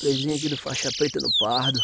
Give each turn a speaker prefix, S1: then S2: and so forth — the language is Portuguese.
S1: Presinha aqui do faixa preta no pardo.